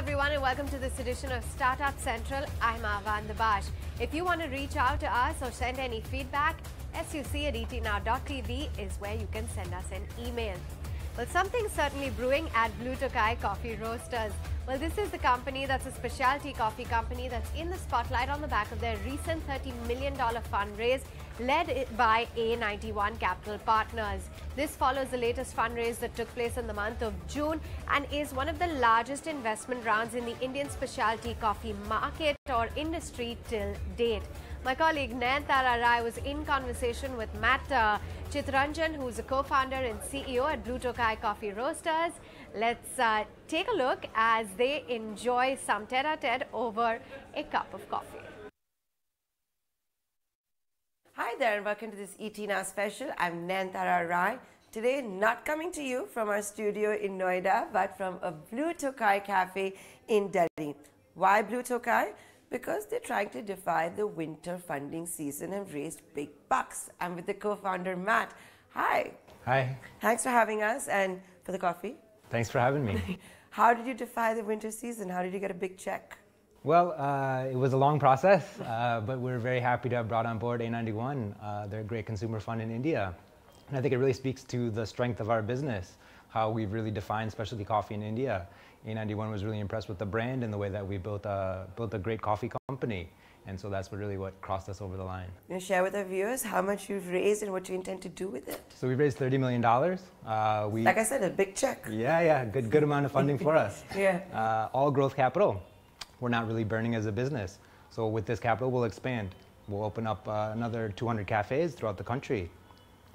everyone, and welcome to this edition of Startup Central. I'm Avanee Dubash. If you want to reach out to us or send any feedback, suc at etnow.tv is where you can send us an email. Well, something's certainly brewing at Blue Tokai Coffee Roasters. Well, this is the company that's a specialty coffee company that's in the spotlight on the back of their recent $30 million fundraise led by A91 Capital Partners. This follows the latest fundraise that took place in the month of June and is one of the largest investment rounds in the Indian specialty coffee market or industry till date. My colleague Nayantara Rai was in conversation with Matt uh, Chitharanjan, who's a co-founder and CEO at Blue Tokai Coffee Roasters. Let's uh, take a look as they enjoy some tete-a-tete over a cup of coffee. Hi there and welcome to this ET Now special. I'm Nayantara Rai. Today, not coming to you from our studio in Noida, but from a Blue Tokai cafe in Delhi. Why Blue Tokai? Because they're trying to defy the winter funding season and raised big bucks. I'm with the co-founder, Matt. Hi. Hi. Thanks for having us and for the coffee. Thanks for having me. How did you defy the winter season? How did you get a big check? Well, uh, it was a long process, uh, but we're very happy to have brought on board A91. Uh, they're a great consumer fund in India. And I think it really speaks to the strength of our business, how we've really defined specialty coffee in India. A91 was really impressed with the brand and the way that we built a, built a great coffee company. And so that's what really what crossed us over the line. Can you share with our viewers how much you've raised and what you intend to do with it? So we raised $30 million. Uh, we, like I said, a big check. Yeah, yeah, good, good amount of funding for us. yeah. Uh, all growth capital we're not really burning as a business. So with this capital, we'll expand. We'll open up uh, another 200 cafes throughout the country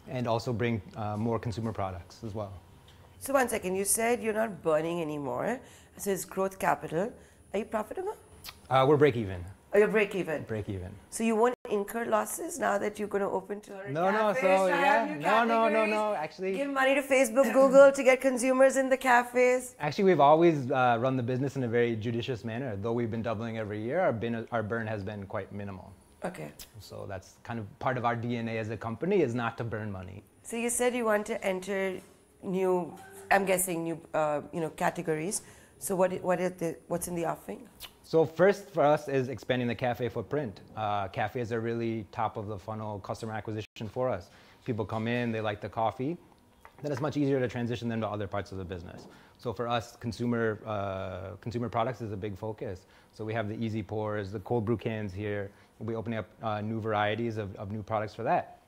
and also bring uh, more consumer products as well. So one second, you said you're not burning anymore. So it's growth capital. Are you profitable? Uh, we're break even. Oh, you're break even. Break even. So you won't incur losses now that you're going to open 200 No, no. So yeah, no, no, no, no. Actually, give money to Facebook, Google to get consumers in the cafes. Actually, we've always uh, run the business in a very judicious manner. Though we've been doubling every year, our, bin, our burn has been quite minimal. Okay. So that's kind of part of our DNA as a company is not to burn money. So you said you want to enter new, I'm guessing new, uh, you know, categories. So what, what is the, what's in the offering? So first for us is expanding the cafe footprint. Uh, cafes are really top of the funnel customer acquisition for us. People come in, they like the coffee, then it's much easier to transition them to other parts of the business. So for us, consumer uh, consumer products is a big focus. So we have the easy pours, the cold brew cans here. We'll be opening up uh, new varieties of, of new products for that.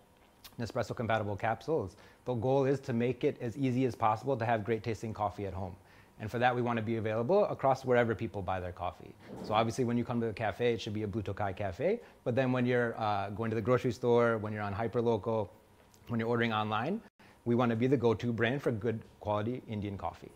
Nespresso compatible capsules. The goal is to make it as easy as possible to have great tasting coffee at home. And for that, we want to be available across wherever people buy their coffee. So obviously, when you come to a cafe, it should be a Blue Tokai cafe. But then when you're uh, going to the grocery store, when you're on hyperlocal, when you're ordering online, we want to be the go-to brand for good quality Indian coffee.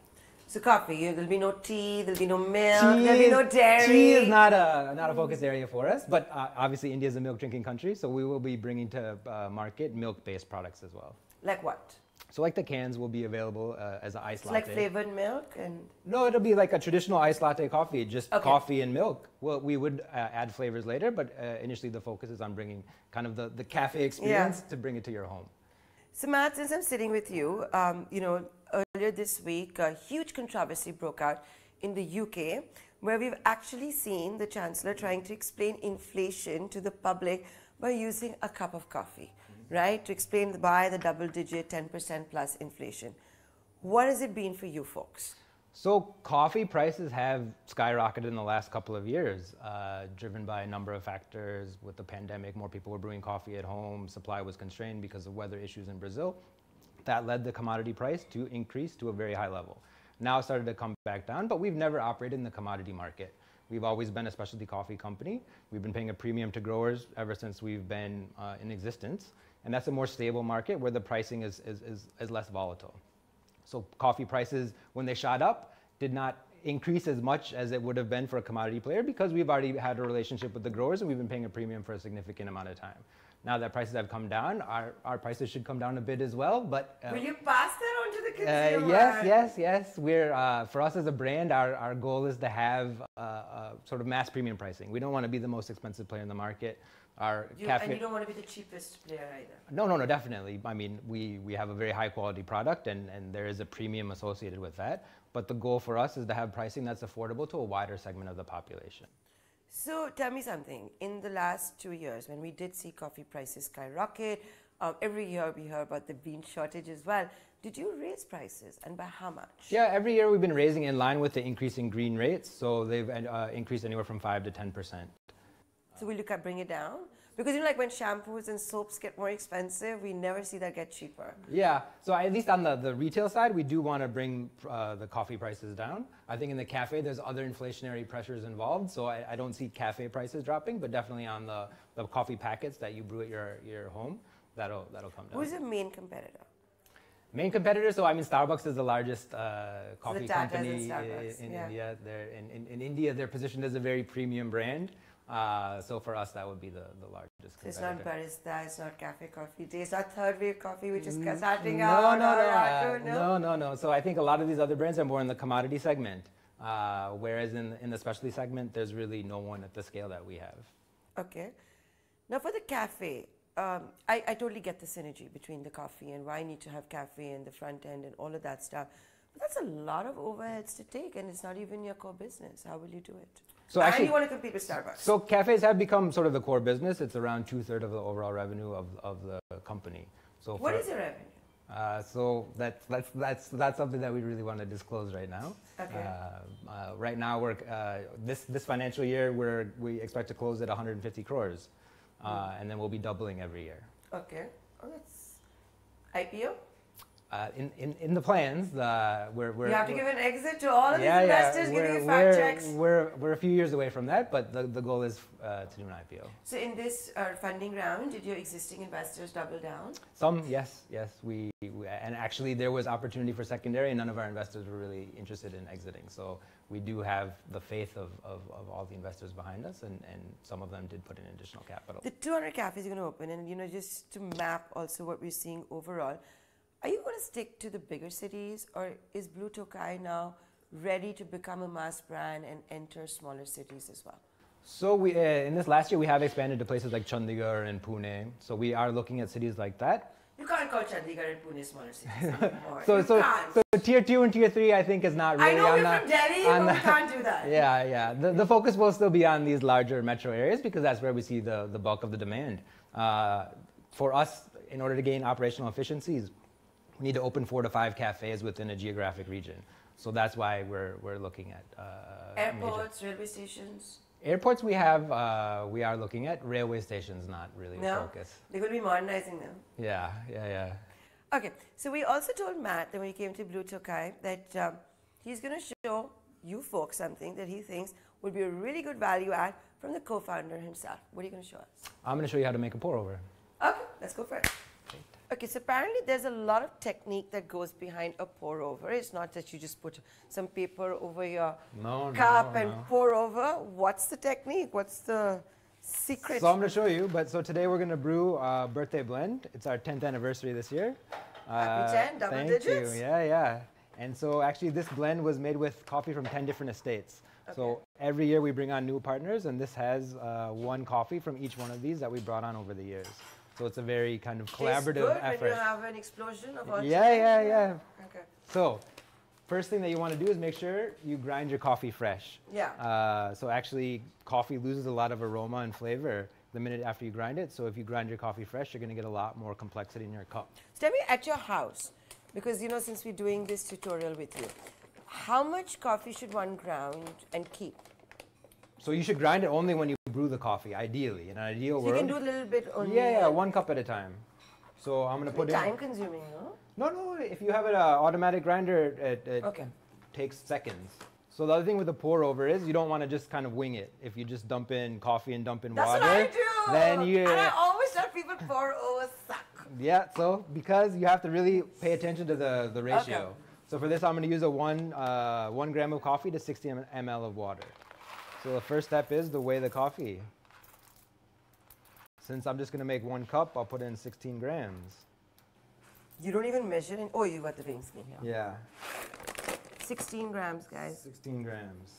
So coffee, there'll be no tea, there'll be no milk, tea there'll be no dairy. Tea is not a not a focus area for us, but uh, obviously India is a milk drinking country, so we will be bringing to uh, market milk-based products as well. Like what? So like the cans will be available uh, as an iced it's latte. Like flavored milk and. No, it'll be like a traditional iced latte coffee, just okay. coffee and milk. Well, we would uh, add flavors later, but uh, initially the focus is on bringing kind of the, the cafe experience yeah. to bring it to your home. So Matt, since I'm sitting with you, um, you know, earlier this week, a huge controversy broke out in the UK, where we've actually seen the chancellor trying to explain inflation to the public by using a cup of coffee right, to explain why the double digit 10% plus inflation. What has it been for you folks? So, coffee prices have skyrocketed in the last couple of years, uh, driven by a number of factors. With the pandemic, more people were brewing coffee at home, supply was constrained because of weather issues in Brazil. That led the commodity price to increase to a very high level. Now it started to come back down, but we've never operated in the commodity market. We've always been a specialty coffee company. We've been paying a premium to growers ever since we've been uh, in existence. And that's a more stable market where the pricing is, is, is, is less volatile. So coffee prices, when they shot up, did not increase as much as it would have been for a commodity player because we've already had a relationship with the growers and we've been paying a premium for a significant amount of time. Now that prices have come down, our, our prices should come down a bit as well. But uh, will you pass that on to the uh, consumer? Uh, yes, yes, yes. We're uh, for us as a brand, our, our goal is to have uh, uh, sort of mass premium pricing. We don't want to be the most expensive player in the market. Our you, cafe. And you don't want to be the cheapest player either. No, no, no, definitely. I mean, we, we have a very high quality product and, and there is a premium associated with that. But the goal for us is to have pricing that's affordable to a wider segment of the population. So tell me something. In the last two years, when we did see coffee prices skyrocket, um, every year we hear about the bean shortage as well. Did you raise prices and by how much? Yeah, every year we've been raising in line with the increasing green rates. So they've uh, increased anywhere from 5 to 10%. So will you cut bring it down? Because you know, like when shampoos and soaps get more expensive, we never see that get cheaper. Yeah, so at least on the, the retail side, we do want to bring uh, the coffee prices down. I think in the cafe, there's other inflationary pressures involved, so I, I don't see cafe prices dropping, but definitely on the, the coffee packets that you brew at your, your home, that'll, that'll come down. Who's your main competitor? Main competitor, so I mean, Starbucks is the largest uh, coffee company i- Starbucks, in yeah. India. They're in, in, in India, they're positioned as a very premium brand. Uh, so for us, that would be the, the largest So it's not barista, it's not cafe coffee day, it's not third wave coffee, which is Mm, starting no, out. no, no, uh, after, no, no, no. So I think a lot of these other brands are more in the commodity segment, uh, whereas in in the specialty segment, there's really no one at the scale that we have. Okay. Now for the cafe, um, I, I totally get the synergy between the coffee and why I need to have cafe and the front end and all of that stuff. But that's a lot of overheads to take, and it's not even your core business. How will you do it? So and actually- you want to compete with Starbucks. So cafes have become sort of the core business. It's around two thirds of the overall revenue of, of the company. So what for- is your revenue? Uh, so that's that's that's that's something that we really want to disclose right now. Okay. Uh, uh, right now, we're uh, this this financial year we're we expect to close at 150 crores, uh, and then we'll be doubling every year. Okay. Oh, that's IPO. Uh, in, in in the plans, uh, we're we're you have to give an exit to all of these yeah, yeah, investors we're, giving you fact we're, checks. We're, we're a few years away from that, but the, the goal is uh, to do an IPO. So in this uh, funding round, did your existing investors double down? Some, yes, yes. We, we and actually there was opportunity for secondary, and none of our investors were really interested in exiting. So we do have the faith of, of, of all the investors behind us, and, and some of them did put in additional capital. The 200 cafes you're going to open, and you know, just to map also what we're seeing overall, are you going to stick to the bigger cities, or is Blue Tokai now ready to become a mass brand and enter smaller cities as well? So we, uh, in this last year, we have expanded to places like Chandigarh and Pune. So we are looking at cities like that. You can't call Chandigarh and Pune smaller cities anymore. So, you so, can't. so tier two and tier three, I think, is not really I know on you're the, from Delhi, on but we can't do that. Yeah, yeah. The, the focus will still be on these larger metro areas because that's where we see the, the bulk of the demand. Uh, for us, in order to gain operational efficiencies, we need to open four to five cafes within a geographic region. So that's why we're, we're looking at uh, major- Airports, railway stations. Airports we have, uh, we are looking at. Railway stations, not really a No, focus. they're going to be modernizing them. Yeah, yeah, yeah. Okay, so we also told Matt that when he came to Blue Tokai that um, he's going to show you folks something that he thinks would be a really good value add from the co-founder himself. What are you going to show us? I'm going to show you how to make a pour over. Okay, let's go for it. Okay, so apparently there's a lot of technique that goes behind a pour over. It's not that you just put some paper over your No, cup no, and no. pour over. What's the technique? What's the secret? So I'm going to show you. But so today we're going to brew a birthday blend. It's our 10th anniversary this year. Happy 10, double thank digits. you. Yeah, yeah. And so actually this blend was made with coffee from 10 different estates. So every year we bring on new partners, and this has uh, one coffee from each one of these that we brought on over the years. So it's a very kind of collaborative good effort. when you have an explosion of all Yeah, yeah, yeah. Okay. So, first thing that you want to do is make sure you grind your coffee fresh. Yeah. Uh, so actually, coffee loses a lot of aroma and flavor the minute after you grind it. So if you grind your coffee fresh, you're going to get a lot more complexity in your cup. So tell me at your house, because you know, since we're doing this tutorial with you, how much coffee should one ground and keep? So you should grind it only when you brew the coffee, ideally. In an ideal So you can do a little bit only. yeah, yeah, one cup at a time. So I'm going to put in. time consuming, no? No, no. If you have an uh, automatic grinder, it, it Okay. takes seconds. So the other thing with the pour over is you don't want to just kind of wing it. If you just dump in coffee and dump in That's water, what I do. then you And I always tell people pour over suck. Yeah, so because you have to really pay attention to the, the ratio. So for this, I'm going to use a one, uh, one gram of coffee to 60 ml of water. So the first step is to weigh the coffee. Since I'm just going to make one cup, I'll put in 16 grams. You don't even measure it. Oh, you got the weighing scale here. Yeah, 16 grams, guys. 16 grams.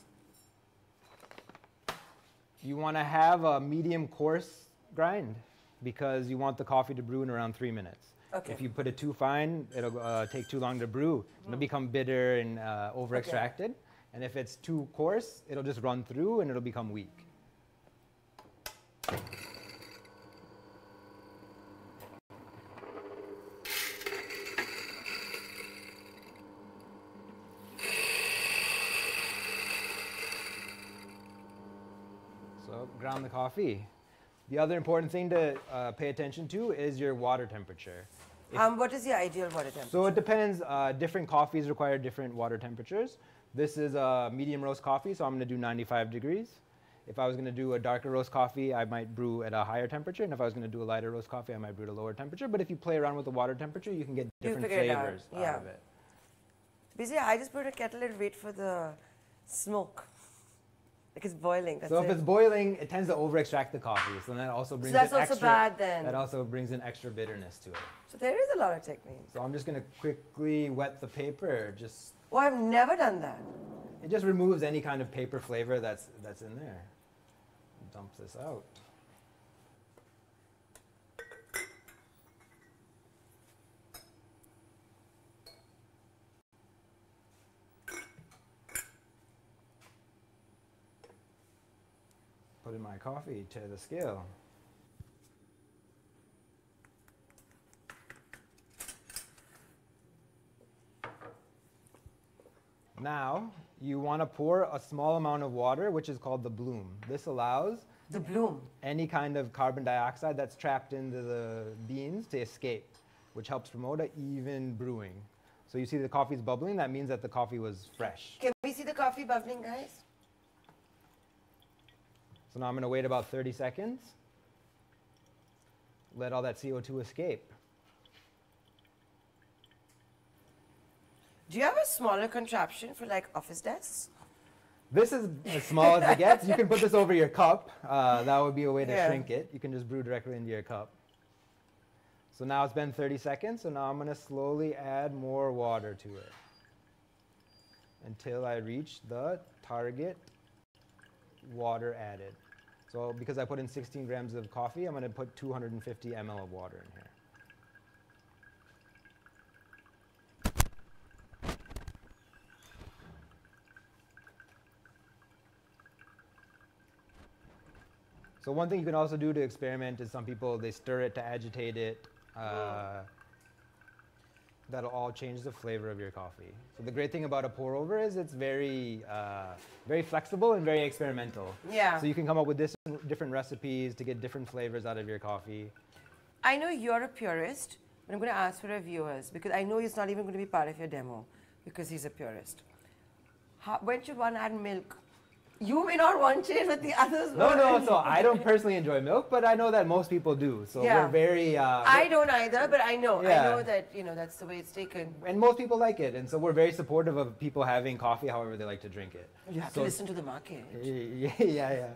You want to have a medium coarse grind because you want the coffee to brew in around three minutes. Okay. If you put it too fine, it'll uh, take too long to brew. It'll become bitter and uh, over extracted. And if it's too coarse, it'll just run through and it'll become weak. So ground the coffee. The other important thing to uh, pay attention to is your water temperature. If- Um, what is the ideal water temperature? so it depends. Uh, different coffees require different water temperatures. This is a medium roast coffee, so I'm going to do 95 degrees. If I was going to do a darker roast coffee, I might brew at a higher temperature. And if I was going to do a lighter roast coffee, I might brew at a lower temperature. But if you play around with the water temperature, you can get different it out, flavors out, of it. Basically, I just put a kettle and wait for the smoke. Like it's boiling. That's so if it. it's boiling, it tends to over extract the coffee. So that also brings so that's in also extra, bad then. That also brings in extra bitterness to it. so there is a lot of technique. So I'm just going to quickly wet the paper. Just Oh, I've never done that. It just removes any kind of paper flavor that's that's in there. Dump this out. Put in my coffee to the scale. Now, you want to pour a small amount of water, which is called the bloom. This allows The bloom. any kind of carbon dioxide that's trapped into the beans to escape, which helps promote an even brewing. So you see the coffee's bubbling, that means that the coffee was fresh. Can we see the coffee bubbling, guys? So now I'm going to wait about 30 seconds. Let all that CO2 escape. Do you have a smaller contraption for like office desks? This is as small as it gets. You can put this over your cup. Uh, that would be a way to Yeah. shrink it. You can just brew directly into your cup. So now it's been 30 seconds, so now I'm going to slowly add more water to it until I reach the target water added. So because I put in 16 grams of coffee, I'm going to put 250 ml of water in here. So one thing you can also do to experiment is some people they stir it to agitate it. Uh, that'll all change the flavor of your coffee. So the great thing about a pour over is it's very, uh, very flexible and very experimental. Yeah. So you can come up with this, different recipes to get different flavors out of your coffee. I know you're a purist, but I'm going to ask for our viewers because I know he's not even going to be part of your demo because he's a purist. How, when should one add milk? You may not want it, but the others No, will. no. So I don't personally enjoy milk, but I know that most people do. So Yeah. we're very. Uh, I don't either, but I know. Yeah. I know that you know that's the way it's taken. and most people like it, and so we're very supportive of people having coffee however they like to drink it. You have So- to listen to the market. Yeah, yeah, yeah.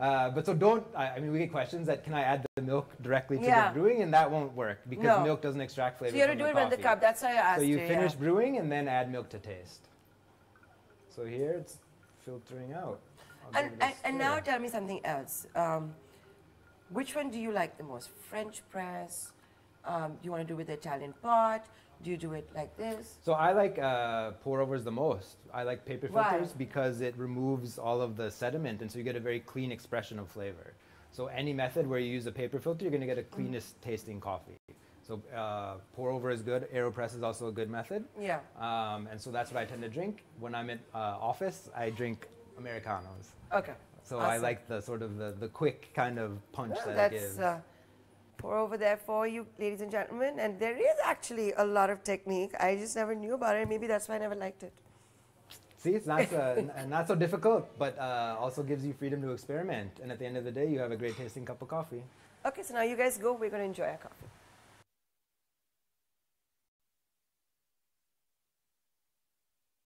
Uh, but so don't. I, I mean, we get questions that can I add the milk directly to Yeah. the brewing, and that won't work because No. milk doesn't extract flavor. So you have to do the it when the cup. That's why I asked So you you. finish yeah. brewing and then add milk to taste. So here it's filtering out. And, give it a and, and now tell me something else. Um, which one do you like the most? French press? Um, you want to do with the Italian pot? Do you do it like this? So I like uh, pour overs the most. I like paper filters because it removes all of the sediment, and so you get a very clean expression of flavor. So any method where you use a paper filter, you're going to get a Mm. cleanest tasting coffee. So uh, pour over is good. Aeropress is also a good method. Yeah. Um, and so that's what I tend to drink. When I'm in uh, office, I drink Americanos. Okay. So I like the sort of the, the quick kind of punch Well, that it that's gives. uh, pour over there for you, ladies and gentlemen. And there is actually a lot of technique. I just never knew about it. Maybe that's why I never liked it. See, it's not, uh, not so difficult, but uh, also gives you freedom to experiment. And at the end of the day, you have a great tasting cup of coffee. Okay, so now you guys go. We're going to enjoy our coffee.